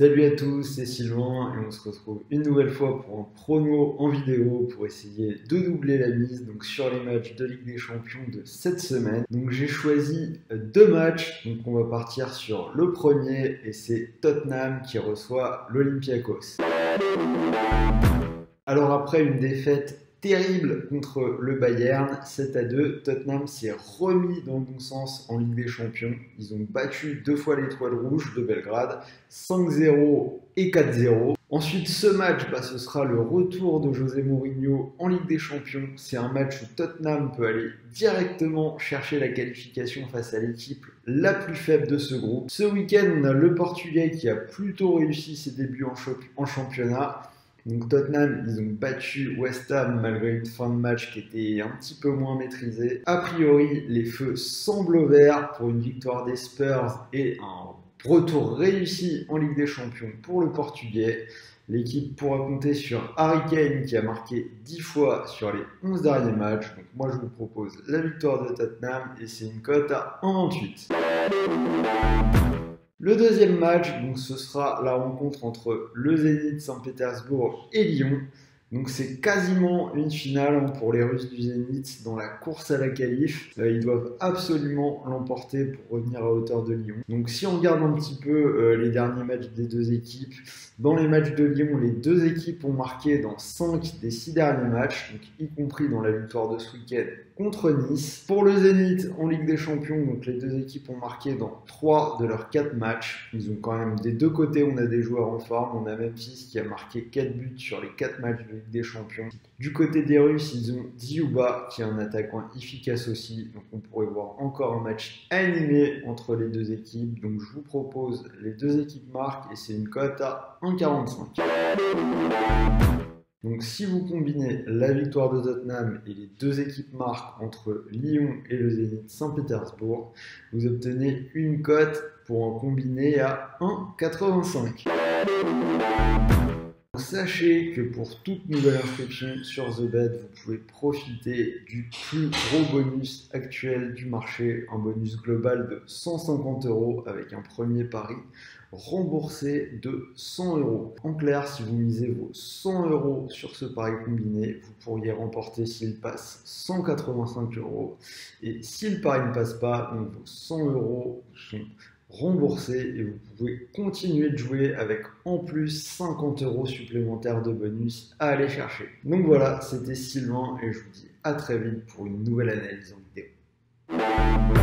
Salut à tous, c'est Sylvain et on se retrouve une nouvelle fois pour un promo en vidéo pour essayer de doubler la mise donc sur les matchs de Ligue des Champions de cette semaine. Donc j'ai choisi deux matchs, donc on va partir sur le premier et c'est Tottenham qui reçoit l'Olympiakos. Alors après une défaite terrible contre le Bayern. 7 à 2, Tottenham s'est remis dans le bon sens en Ligue des Champions. Ils ont battu deux fois l'étoile rouge de Belgrade, 5-0 et 4-0. Ensuite, ce match, bah, ce sera le retour de José Mourinho en Ligue des Champions. C'est un match où Tottenham peut aller directement chercher la qualification face à l'équipe la plus faible de ce groupe. Ce week-end, on a le Portugais qui a plutôt réussi ses débuts en championnat. Donc Tottenham, ils ont battu West Ham malgré une fin de match qui était un petit peu moins maîtrisée. A priori, les feux semblent verts pour une victoire des Spurs et un retour réussi en Ligue des Champions pour le Portugais. L'équipe pourra compter sur Harry Kane qui a marqué 10 fois sur les 11 derniers matchs. Donc moi je vous propose la victoire de Tottenham et c'est une cote à 1,28. Le deuxième match, donc, ce sera la rencontre entre le Zénith Saint-Pétersbourg et Lyon. Donc c'est quasiment une finale hein, pour les Russes du Zénith dans la course à la qualif. Euh, ils doivent absolument l'emporter pour revenir à hauteur de Lyon. Donc si on regarde un petit peu euh, les derniers matchs des deux équipes, dans les matchs de Lyon, les deux équipes ont marqué dans 5 des 6 derniers matchs, y compris dans la victoire de ce week-end contre Nice. Pour le Zénith en Ligue des Champions, donc les deux équipes ont marqué dans 3 de leurs 4 matchs. Ils ont quand même des deux côtés, on a des joueurs en forme. On a Memphis qui a marqué 4 buts sur les 4 matchs de Ligue des Champions. Du côté des Russes, ils ont Diouba qui est un attaquant efficace aussi. Donc on pourrait voir encore un match animé entre les deux équipes. Donc je vous propose les deux équipes marquent et c'est une cote à 1,45. Donc si vous combinez la victoire de Tottenham et les deux équipes marques entre Lyon et le Zénith Saint-Pétersbourg, vous obtenez une cote pour en combiner à 1,85. Sachez que pour toute nouvelle inscription sur TheBet, vous pouvez profiter du plus gros bonus actuel du marché, un bonus global de 150 euros avec un premier pari remboursé de 100 euros. En clair, si vous misez vos 100 euros sur ce pari combiné, vous pourriez remporter s'il passe 185 euros. Et si le pari ne passe pas, donc vos 100 euros sont remboursé et vous pouvez continuer de jouer avec en plus 50 euros supplémentaires de bonus à aller chercher. Donc voilà, c'était Sylvain et je vous dis à très vite pour une nouvelle analyse en vidéo.